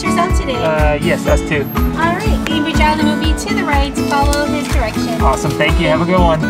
just yourself today? Uh, yes, us too. All right, Bainbridge Island will be to the right. Follow his direction. Awesome. Thank you. Have a good one.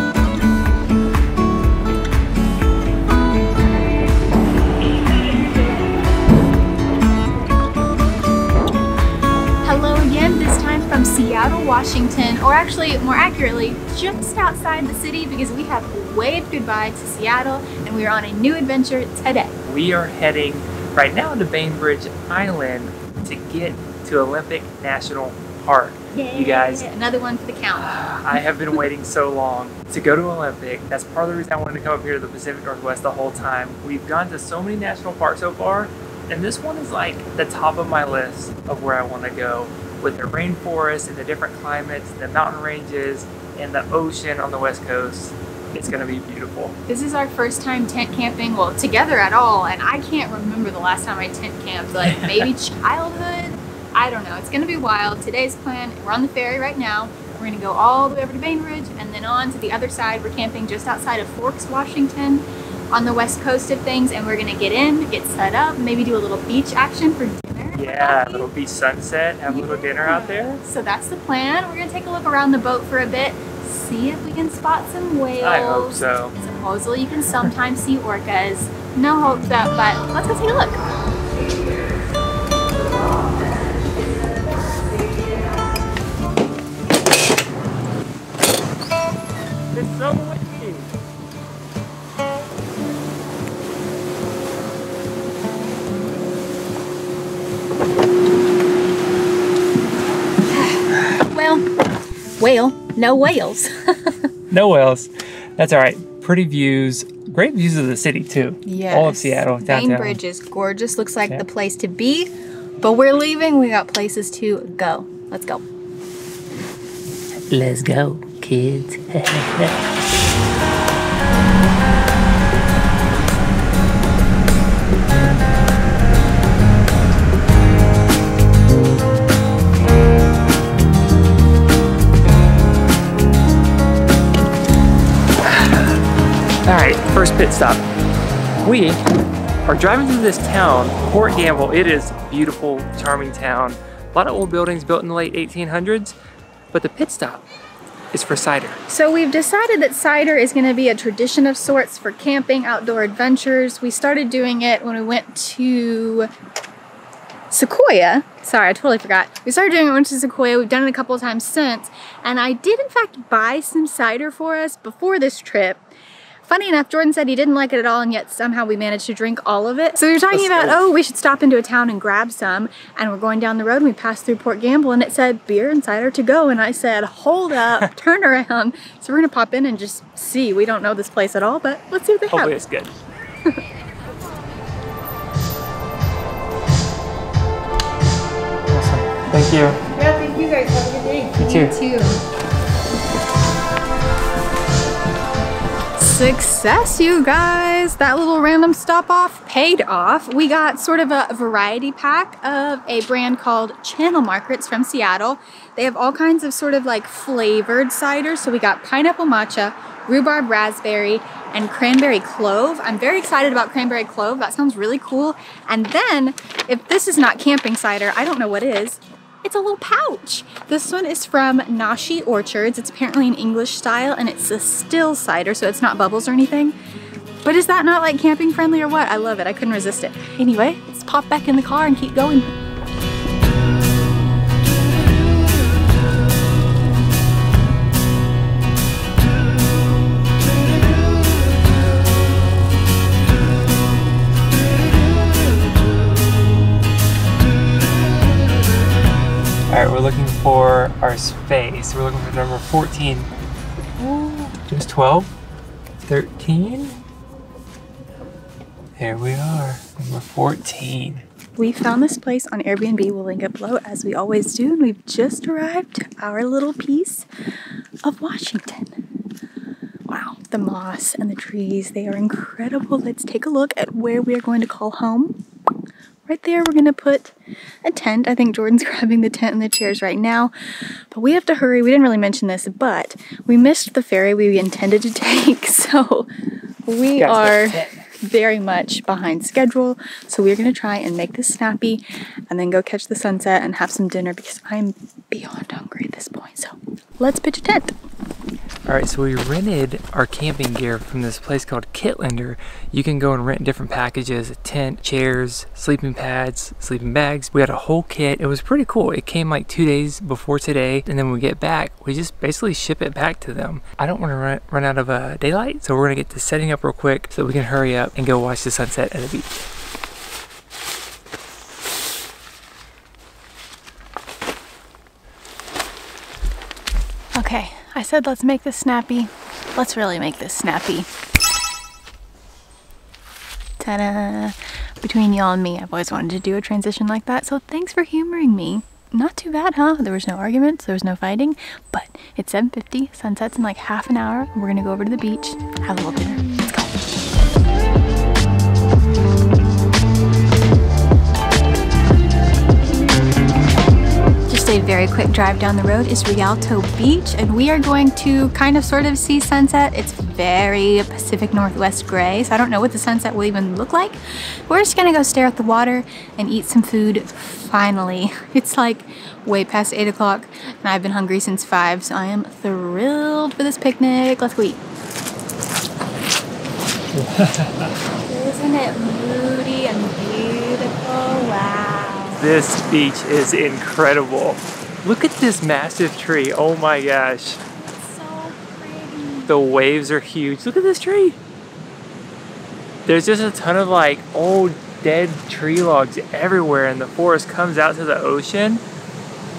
Hello again, this time from Seattle, Washington, or actually, more accurately, just outside the city because we have waved goodbye to Seattle and we are on a new adventure today. We are heading right now to Bainbridge Island to get to Olympic National Park. You guys, Another one for the count. I have been waiting so long to go to Olympic. That's part of the reason I wanted to come up here to the Pacific Northwest the whole time. We've gone to so many national parks so far, and this one is like the top of my list of where I want to go with the rainforest and the different climates, the mountain ranges, and the ocean on the west coast. It's going to be beautiful. This is our first time tent camping, well, together at all, and I can't remember the last time I tent camped. Like maybe childhood? I don't know. It's gonna be wild. Today's plan, we're on the ferry right now. We're gonna go all the way over to Bainbridge and then on to the other side. We're camping just outside of Forks, Washington on the west coast of things, and we're gonna get in, get set up, maybe do a little beach action for dinner. Yeah, a little beach sunset, have a little dinner out there. So that's the plan. We're gonna take a look around the boat for a bit, see if we can spot some whales. I hope so. Supposedly you can sometimes see orcas. No hope though, but let's go take a look. It's so windy. Well, whale, no whales. No whales. That's all right. Pretty views. Great views of the city too. Yes. All of Seattle, downtown. Bainbridge is gorgeous. Looks like Yeah. the place to be. But we're leaving. We got places to go. Let's go. Let's go, kids. pit stop. We are driving through this town, Port Gamble. It is beautiful, charming town. A lot of old buildings built in the late 1800s, but the pit stop is for cider. So we've decided that cider is going to be a tradition of sorts for camping, outdoor adventures. We started doing it when we went to Sequoia. Sorry, I totally forgot. We started doing it went to Sequoia. We've done it a couple of times since. And I did, in fact, buy some cider for us before this trip. Funny enough, Jordan said he didn't like it at all, and yet somehow we managed to drink all of it. So we were talking That's about, good. oh, we should stop into a town and grab some. And we're going down the road, and we passed through Port Gamble, and it said beer and cider to go. And I said, hold up, turn around. So we're gonna pop in and just see. We don't know this place at all, but let's see what they Hopefully have. it's good. awesome. Thank you. Yeah, thank you guys. Have a good day. You too. too. Success, you guys! That little random stop off paid off. We got sort of a variety pack of a brand called Channel Markets from Seattle. They have all kinds of sort of like flavored ciders. So we got pineapple matcha, rhubarb raspberry, and cranberry clove. I'm very excited about cranberry clove. That sounds really cool. And then, if this is not camping cider, I don't know what is. It's a little pouch. This one is from Nashi Orchards. It's apparently an English style and it's a still cider, so it's not bubbles or anything. But is that not like camping friendly or what? I love it. I couldn't resist it. Anyway, let's pop back in the car and keep going. We're looking for our space. We're looking for number 14. It was 12? 13? There we are, number 14. We found this place on Airbnb. We'll link it below as we always do. And we've just arrived our little piece of Washington. Wow, the moss and the trees, they are incredible. Let's take a look at where we are going to call home. Right there, we're gonna put a tent. I think Jordan's grabbing the tent and the chairs right now. But we have to hurry. We didn't really mention this, but we missed the ferry we intended to take. So we are very much behind schedule. So we're gonna try and make this snappy and then go catch the sunset and have some dinner because I'm beyond hungry at this point. So let's pitch a tent. All right, so we rented our camping gear from this place called Kit Lender. You can go and rent different packages, a tent, chairs, sleeping pads, sleeping bags. We had a whole kit. It was pretty cool. It came like two days before today, and then when we get back, we just basically ship it back to them. I don't want to run, run out of uh, daylight, so we're gonna get to setting up real quick so we can hurry up and go watch the sunset at the beach. Okay, I said let's make this snappy. Let's really make this snappy. Ta-da! Between y'all and me, I've always wanted to do a transition like that, so thanks for humoring me. Not too bad, huh? There was no arguments, there was no fighting, but it's 7.50, sunset's in like half an hour, we're gonna go over to the beach, have a little dinner. Very quick drive down the road is Rialto Beach, and we are going to kind of sort of see sunset. It's very Pacific Northwest gray, so I don't know what the sunset will even look like. We're just gonna go stare at the water and eat some food finally. It's like way past 8 o'clock, and I've been hungry since 5, so I am thrilled for this picnic. Let's go eat. Isn't it moody and beautiful? Wow. This beach is incredible. Look at this massive tree. Oh my gosh. So pretty. The waves are huge. Look at this tree. There's just a ton of like old dead tree logs everywhere and the forest comes out to the ocean.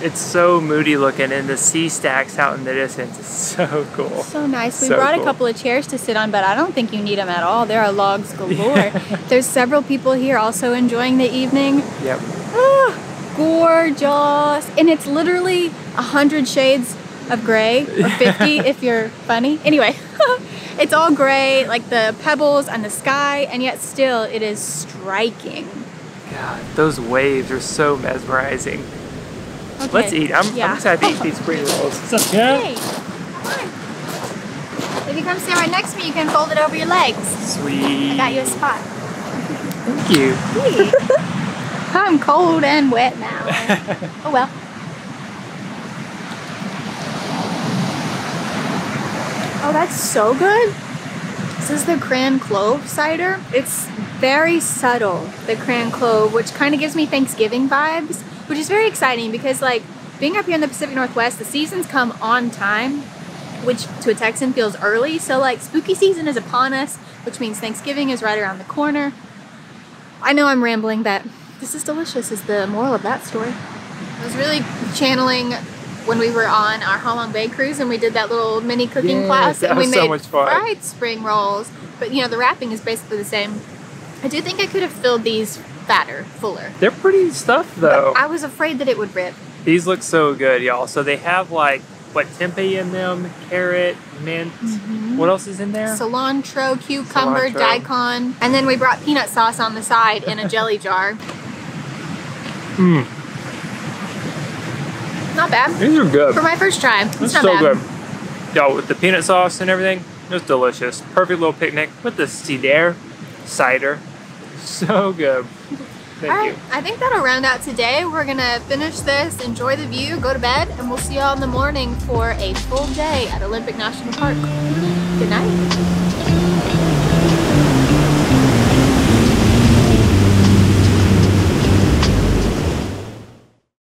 It's so moody looking and the sea stacks out in the distance. It's so cool. So nice. We So brought cool. a couple of chairs to sit on, but I don't think you need them at all. There are logs galore. There's several people here also enjoying the evening. Yep. Ah, gorgeous. And it's literally a hundred shades of gray, or 50 if you're funny. Anyway, it's all gray, like the pebbles and the sky, and yet still it is striking. God, those waves are so mesmerizing. Okay. Let's eat. I'm, Yeah. I'm excited to eat these spring rolls. So, yeah. Hey, come on. If you come stand right next to me, you can fold it over your legs. Sweet. I got you a spot. Thank you. I'm cold and wet now. oh well. Oh, that's so good. This is the cran clove cider. It's very subtle, the cran clove, which kind of gives me Thanksgiving vibes, which is very exciting because, like, being up here in the Pacific Northwest, the seasons come on time, which to a Texan feels early. So, like, spooky season is upon us, which means Thanksgiving is right around the corner. I know I'm rambling, but this is delicious, is the moral of that story. I was really channeling when we were on our Halong Bay cruise and we did that little mini cooking Yes, class that and we was so made much fun. fried spring rolls. But you know, the wrapping is basically the same. I do think I could have filled these fatter, fuller. They're pretty stuffed though. But I was afraid that it would rip. These look so good, y'all. So they have like what tempeh in them, carrot, mint. Mm-hmm. What else is in there? Cilantro, cucumber, Cilantro. daikon, and then we brought peanut sauce on the side in a jelly jar. Mm, Not bad. these are good. For my first try, it's It's not so bad. good. Y'all, with the peanut sauce and everything, it was delicious. Perfect little picnic with the cider, cider. So good. Thank All right, you. I think that'll round out today. We're gonna finish this, enjoy the view, go to bed, and we'll see y'all in the morning for a full day at Olympic National Park. Good night.